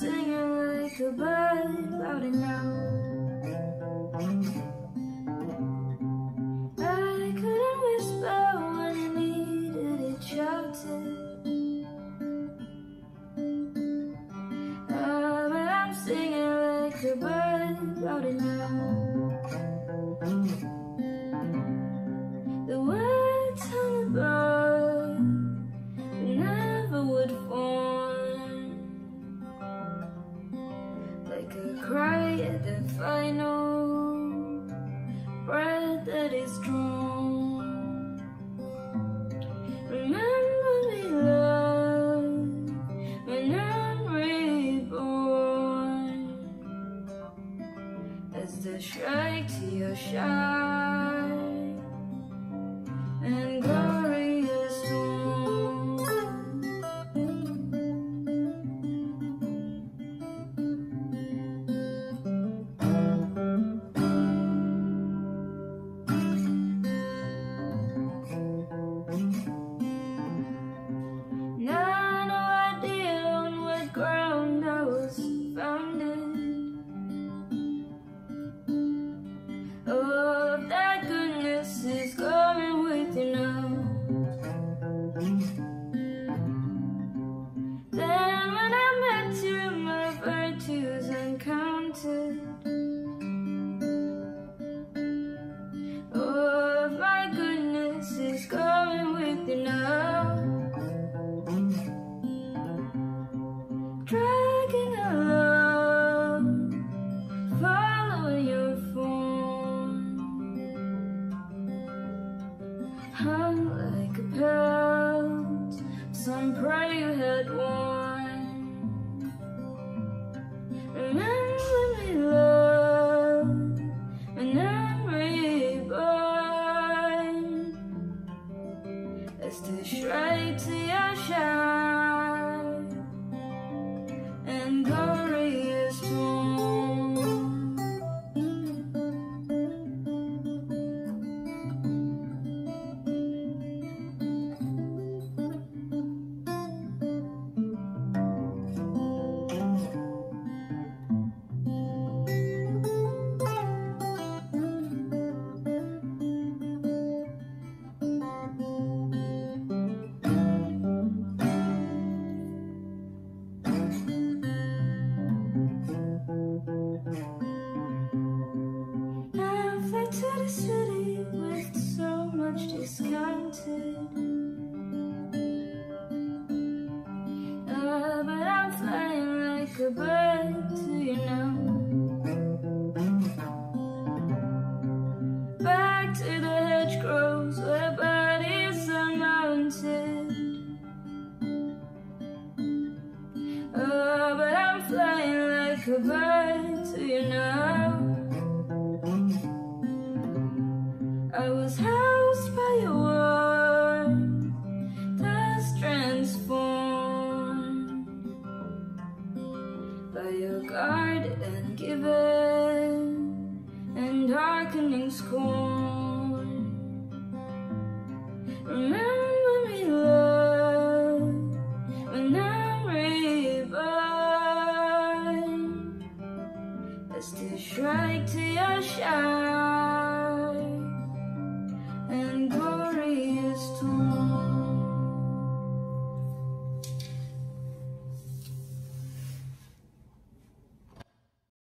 singing like a bird, loud and loud. I couldn't whisper when I needed it shouted. Oh, but I'm singing like a bird, loud and loud. shine. Some pray you had one. goodbye to you now I was housed by your word That's transformed By your guard and given And darkening scorn. like to your shine.